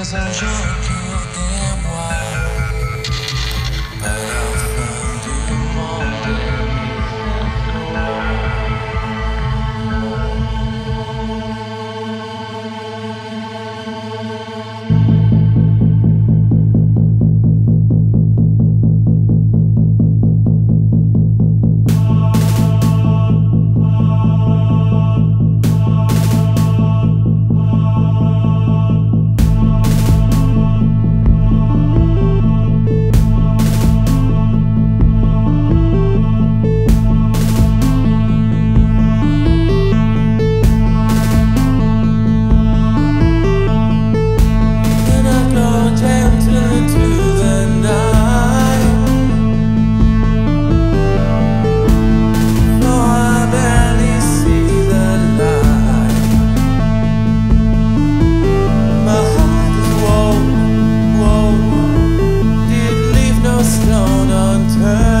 as I'm sure time